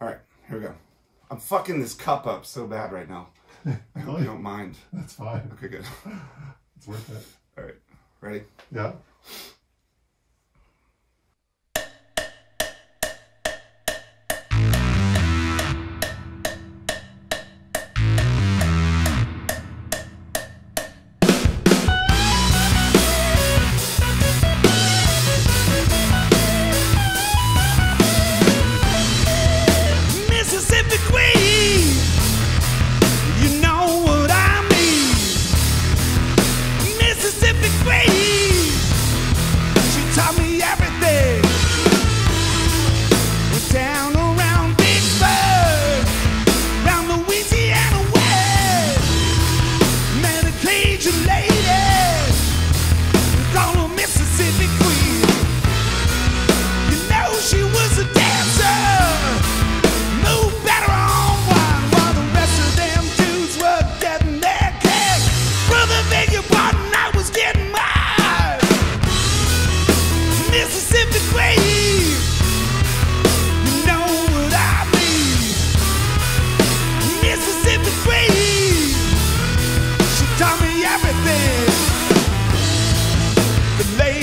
All right, here we go. I'm fucking this cup up so bad right now. I hope you don't mind. That's fine. Okay, good. It's worth it. All right, ready? Yeah.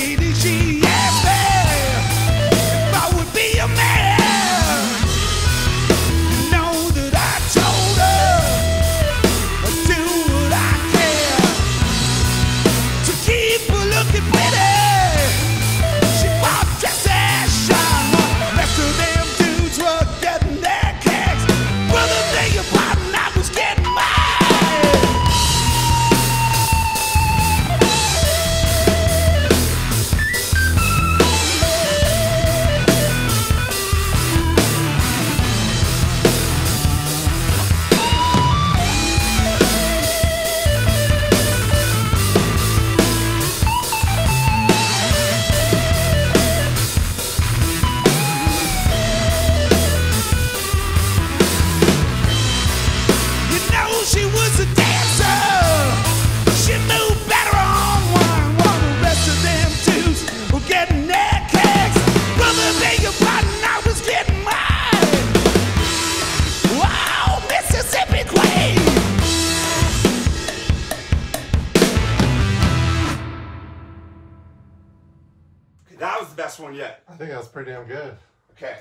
need is That was the best one yet. I think that was pretty damn good. Okay.